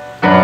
you